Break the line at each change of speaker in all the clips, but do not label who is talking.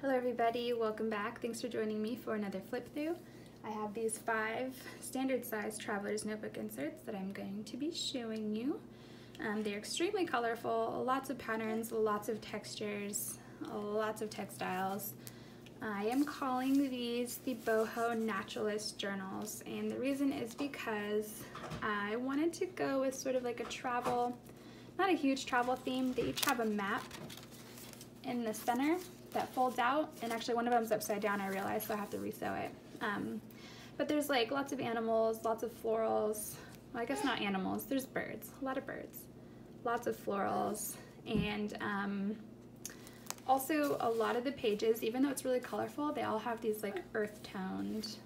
Hello everybody, welcome back. Thanks for joining me for another flip through. I have these five standard size traveler's notebook inserts that I'm going to be showing you. Um, they're extremely colorful, lots of patterns, lots of textures, lots of textiles. I am calling these the Boho Naturalist Journals and the reason is because I wanted to go with sort of like a travel, not a huge travel theme, they each have a map in the center that folds out and actually one of them's upside down I realized so I have to resew it. Um, but there's like lots of animals lots of florals. Well I guess not animals there's birds a lot of birds. Lots of florals and um, also a lot of the pages even though it's really colorful they all have these like earth toned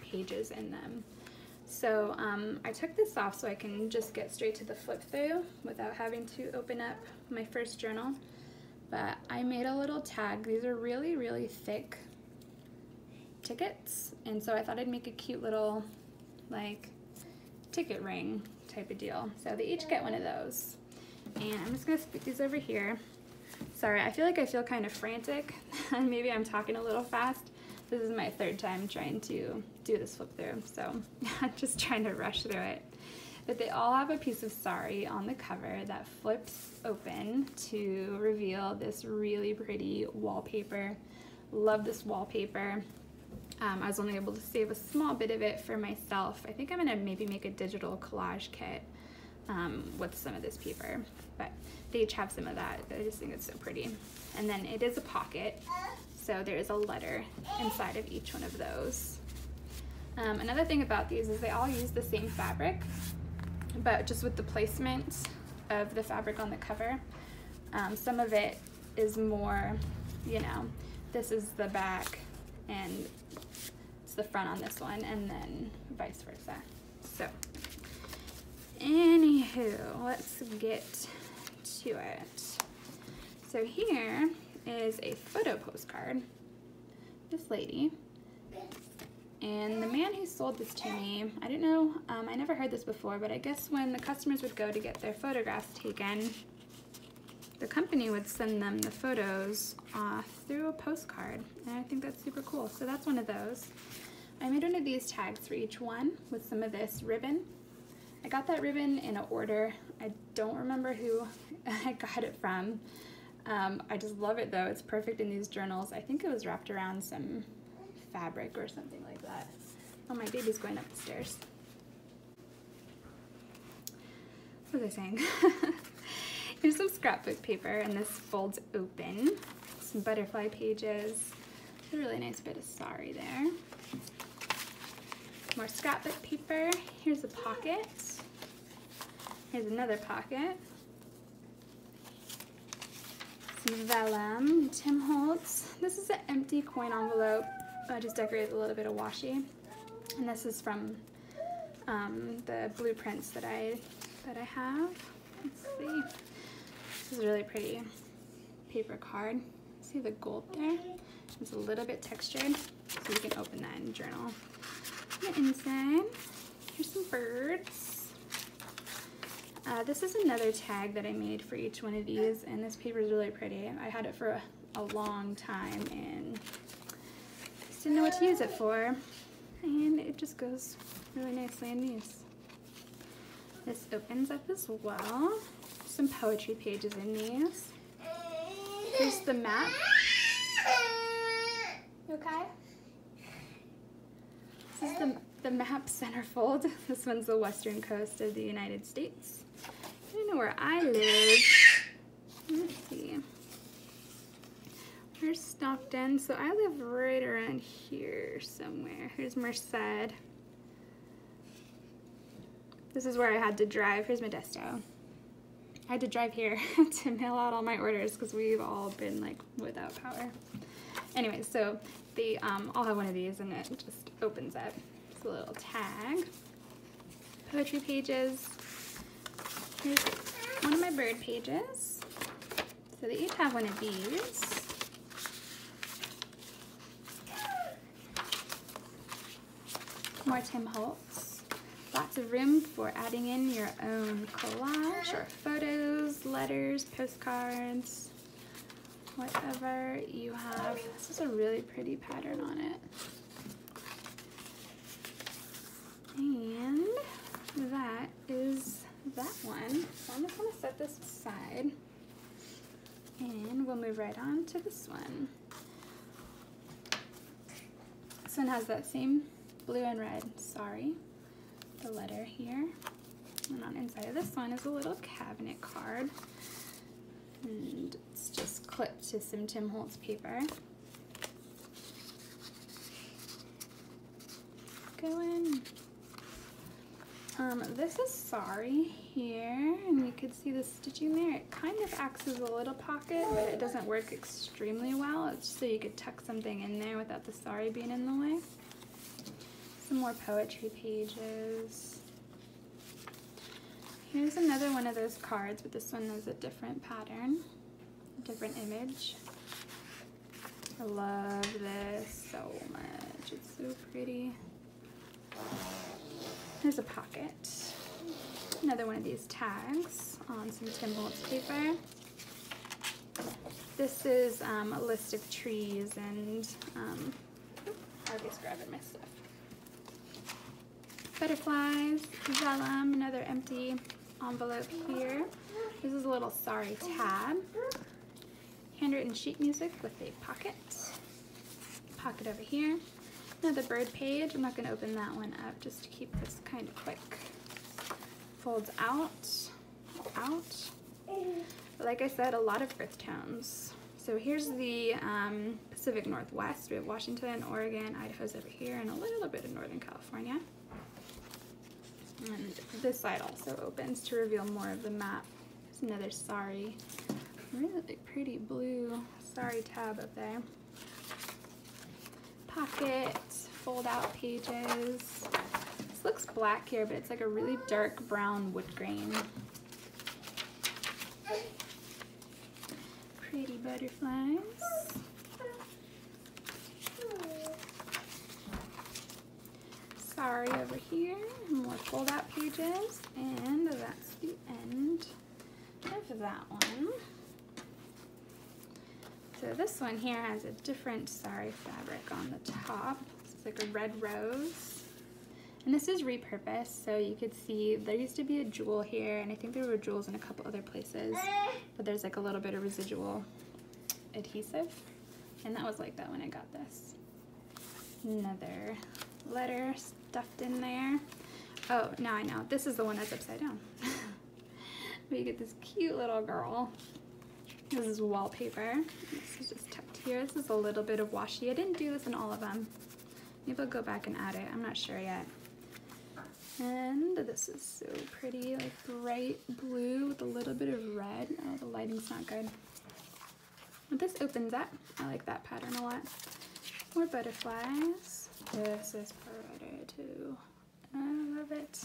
pages in them. So um, I took this off so I can just get straight to the flip through without having to open up my first journal but I made a little tag. These are really, really thick tickets. And so I thought I'd make a cute little like ticket ring type of deal. So they each get one of those. And I'm just gonna stick these over here. Sorry, I feel like I feel kind of frantic. And maybe I'm talking a little fast. This is my third time trying to do this flip through, so I'm just trying to rush through it but they all have a piece of sari on the cover that flips open to reveal this really pretty wallpaper. Love this wallpaper. Um, I was only able to save a small bit of it for myself. I think I'm gonna maybe make a digital collage kit um, with some of this paper, but they each have some of that. I just think it's so pretty. And then it is a pocket, so there is a letter inside of each one of those. Um, another thing about these is they all use the same fabric, but just with the placement of the fabric on the cover, um, some of it is more, you know, this is the back and it's the front on this one and then vice versa. So, anywho, let's get to it. So here is a photo postcard. This lady and the man who sold this to me, I don't know, um, I never heard this before, but I guess when the customers would go to get their photographs taken, the company would send them the photos uh, through a postcard. And I think that's super cool. So that's one of those. I made one of these tags for each one with some of this ribbon. I got that ribbon in an order. I don't remember who I got it from. Um, I just love it though. It's perfect in these journals. I think it was wrapped around some fabric or something like that. Oh, my baby's going up the stairs. What was I saying? Here's some scrapbook paper, and this folds open. Some butterfly pages. A really nice bit of sari there. More scrapbook paper. Here's a pocket. Here's another pocket. Some vellum, Tim Holtz. This is an empty coin envelope I just decorated a little bit of washi. And this is from um, the blueprints that I that I have. Let's see. This is really pretty paper card. See the gold there? It's a little bit textured, so you can open that in journal. the inside, here's some birds. Uh, this is another tag that I made for each one of these, and this paper is really pretty. I had it for a, a long time, and didn't know what to use it for. And it just goes really nicely in these. This opens up as well. Some poetry pages in these. Here's the map. You okay? This is the, the map centerfold. This one's the western coast of the United States. I don't know where I live. Hmm. Here's Stockton. So I live right around here somewhere. Here's Merced. This is where I had to drive. Here's Modesto. I had to drive here to mail out all my orders because we've all been like without power. Anyway, so they um, all have one of these and it just opens up. It's a little tag. Poetry pages. Here's one of my bird pages. So they each have one of these. More Tim Holtz. Lots of room for adding in your own collage or photos, letters, postcards. whatever you have. This is a really pretty pattern on it. And that is that one. So I'm just gonna set this aside and we'll move right on to this one. This one has that same blue and red, sorry, the letter here. And on inside of this one is a little cabinet card. And it's just clipped to some Tim Holtz paper. Go in. Um, this is sari here, and you can see the stitching there. It kind of acts as a little pocket, but it doesn't work extremely well. It's so you could tuck something in there without the sari being in the way. Some more poetry pages. Here's another one of those cards, but this one is a different pattern, a different image. I love this so much. It's so pretty. There's a pocket. Another one of these tags on some Tim Holtz paper. This is um, a list of trees and um, Harvey's grabbing my stuff. Butterflies, vellum, another empty envelope here. This is a little sari tab. Handwritten sheet music with a pocket. Pocket over here. Another bird page. I'm not going to open that one up just to keep this kind of quick. Folds out, out. Like I said, a lot of earth tones. So here's the um, Pacific Northwest. We have Washington, Oregon, Idaho's over here, and a little bit of Northern California. And this side also opens to reveal more of the map. There's another sari, really pretty blue sari tab up there. Pocket, fold out pages. This looks black here, but it's like a really dark brown wood grain. Pretty butterflies. Sari over here, more fold out pages, and that's the end of that one. So this one here has a different sari fabric on the top. It's like a red rose. And this is repurposed, so you could see there used to be a jewel here, and I think there were jewels in a couple other places, but there's like a little bit of residual adhesive. And that was like that when I got this. Another letter stuffed in there. Oh, now I know. This is the one that's upside down. we get this cute little girl. This is wallpaper. This is just tucked here. This is a little bit of washi. I didn't do this in all of them. Maybe I'll go back and add it. I'm not sure yet. And this is so pretty, like bright blue with a little bit of red. Oh, the lighting's not good. But this opens up. I like that pattern a lot. More butterflies. This is pretty too. I love it.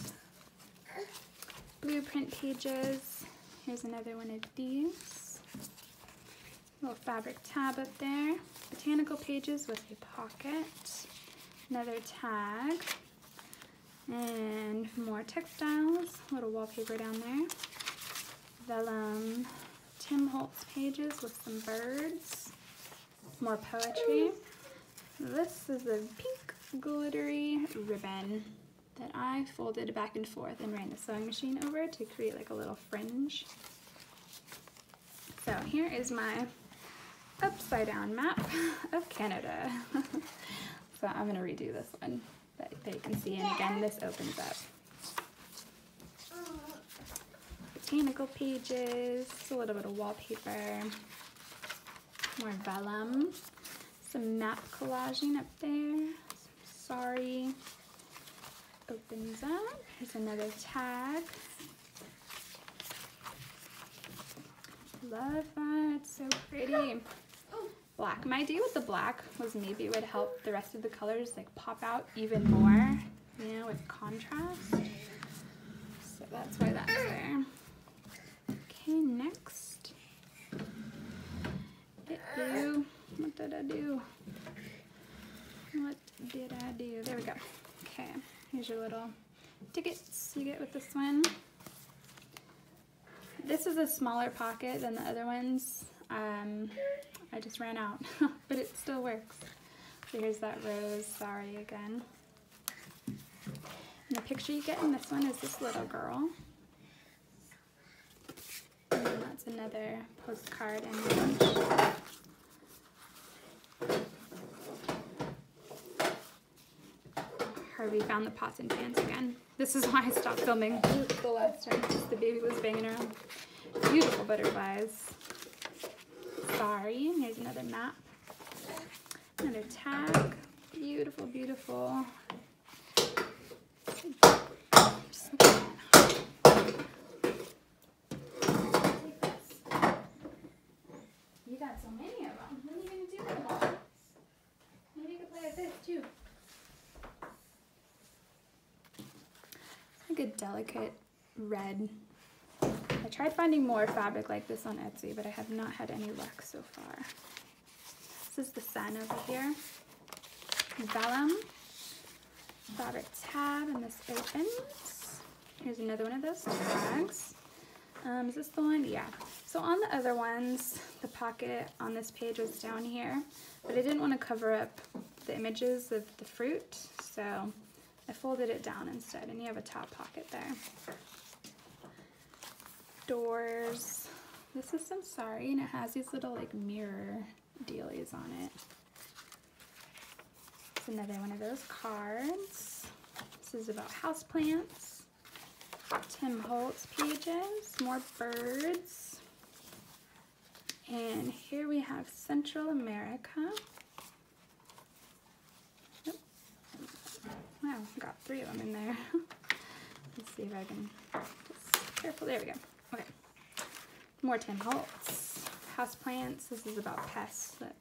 Blueprint pages. Here's another one of these. Little fabric tab up there. Botanical pages with a pocket. Another tag. And more textiles, little wallpaper down there. Vellum Tim Holtz pages with some birds. More poetry. This is a pink glittery ribbon that I folded back and forth and ran the sewing machine over to create like a little fringe. So here is my upside down map of Canada. so I'm gonna redo this one that, you can see. And again, this opens up. Botanical pages, a little bit of wallpaper, more vellum, some map collaging up there, sorry, opens up, here's another tag, love that, it's so pretty. Black. My idea with the black was maybe it would help the rest of the colors like pop out even more, you know, with contrast. So that's why that's there. Okay, next. do. What did I do? What did I do? There we go. Okay, here's your little tickets you get with this one. This is a smaller pocket than the other ones. Um, I just ran out, but it still works. So here's that rose sari again. And the picture you get in this one is this little girl. And that's another postcard image. Harvey found the pots and pans again. This is why I stopped filming the last time because the baby was banging around. Beautiful butterflies. Sorry, here's another map. Another tag. Beautiful, beautiful. You got so many of them. What are you going to do with them all? Maybe you could play with this too. It's like a delicate red. I tried finding more fabric like this on Etsy, but I have not had any luck so far. This is the sun over here. Vellum. Fabric tab, and this opens. Here's another one of those tags. Um, is this the one? Yeah. So on the other ones, the pocket on this page was down here, but I didn't want to cover up the images of the fruit, so I folded it down instead, and you have a top pocket there. Doors. This is some sari, and it has these little like mirror dealies on it. It's another one of those cards. This is about houseplants. Tim Holtz pages, more birds. And here we have Central America. Wow, got three of them in there. Let's see if I can just careful. There we go. Okay. More Tim Holtz. House plants. This is about pests that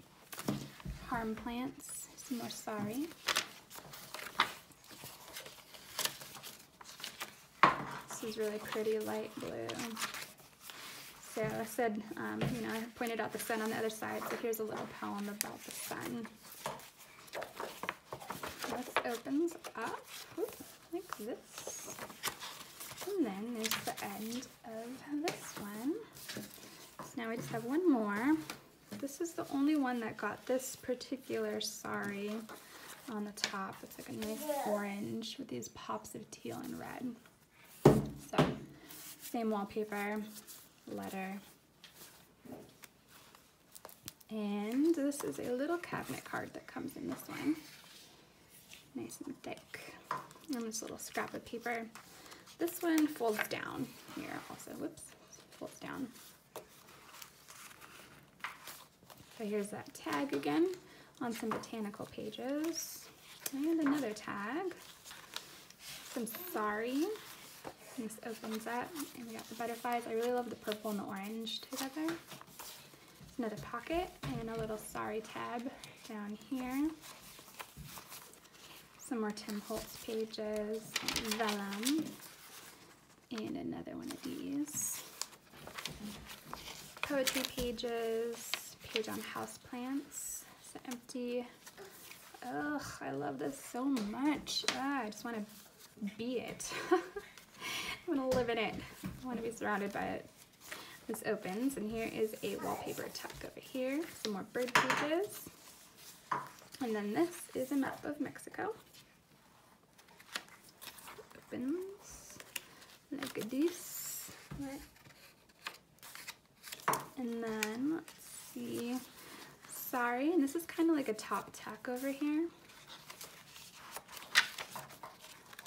harm plants. Some more sari. This is really pretty light blue. So I said, um, you know, I pointed out the sun on the other side, so here's a little poem about the sun. This opens up like this. And then there's the end of this one. So now we just have one more. This is the only one that got this particular sari on the top. It's like a nice orange with these pops of teal and red. So, same wallpaper, letter. And this is a little cabinet card that comes in this one. Nice and thick. And this little scrap of paper. This one folds down here also. Whoops, folds down. So here's that tag again on some botanical pages. And another tag. Some sari. This opens up and we got the butterflies. I really love the purple and the orange together. Another pocket and a little sari tab down here. Some more Tim Holtz pages, vellum, and another one of these. Poetry pages, page on houseplants. It's empty. Ugh, I love this so much. Ah, I just want to be it. I want to live in it. I want to be surrounded by it. This opens, and here is a wallpaper tuck over here. Some more bird pages. And then this is a map of Mexico. Opens like this. And then, let's see, Sorry, and this is kind of like a top tack over here.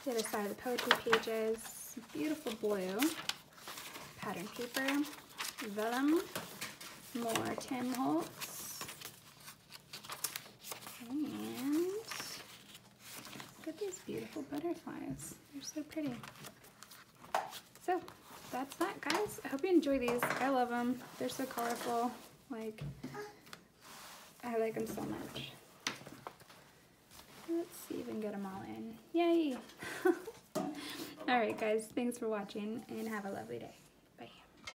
The other side of the poetry pages beautiful blue pattern paper, vellum, more Tim Holtz, beautiful butterflies. They're so pretty. So that's that, guys. I hope you enjoy these. I love them. They're so colorful. Like, I like them so much. Let's see if we can get them all in. Yay! Alright guys, thanks for watching and have a lovely day.